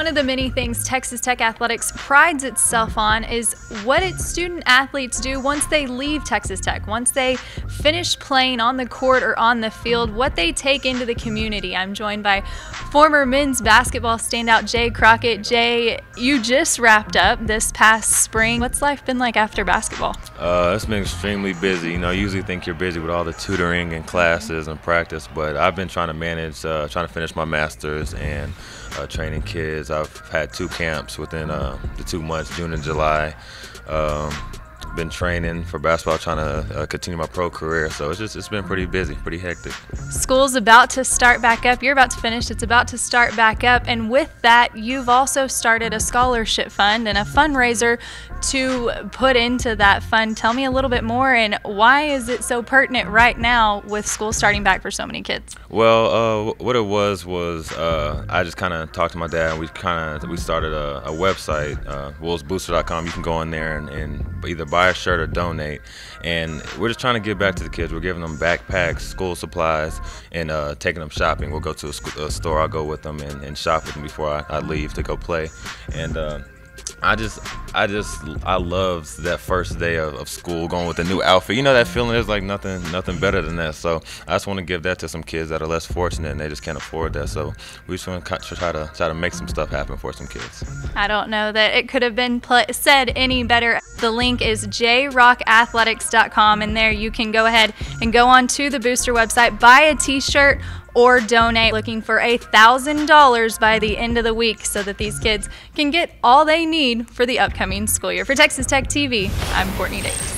One of the many things Texas Tech Athletics prides itself on is what its student athletes do once they leave Texas Tech, once they finish playing on the court or on the field, what they take into the community. I'm joined by former men's basketball standout Jaye Crockett. Jaye, you just wrapped up this past spring. What's life been like after basketball? Uh, it's been extremely busy. You know, you usually think you're busy with all the tutoring and classes and practice, but I've been trying to manage, uh, trying to finish my master's and uh, training kids. I've had two camps within uh, the two months, June and July. Um, been training for basketball, trying to uh, continue my pro career. So it's just it's been pretty busy, pretty hectic. School's about to start back up. You're about to finish. It's about to start back up, and with that, you've also started a scholarship fund and a fundraiser to put into that fund. Tell me a little bit more, and why is it so pertinent right now with school starting back for so many kids? Well, uh, what it was was uh, I just kind of talked to my dad, and we kind of we started a, a website, uh, WolvesBooster.com. You can go in there and, and either buy buy a shirt or donate. And we're just trying to give back to the kids. We're giving them backpacks, school supplies, and uh, taking them shopping. We'll go to a, a, store. I'll go with them and, and shop with them before I, I leave to go play. And uh, I just, I just, I loved that first day of, of, school, going with a new outfit. You know that feeling. There's like nothing, nothing better than that. So I just want to give that to some kids that are less fortunate and they just can't afford that. So we just want to try to try to make some stuff happen for some kids. I don't know that it could have been pl- said any better. The link is jrockathletics.com, and there you can go ahead and go on to the Booster website, buy a T-shirt or donate looking for a $1,000 by the end of the week so that these kids can get all they need for the upcoming school year. For Texas Tech TV, I'm Courtney Davis.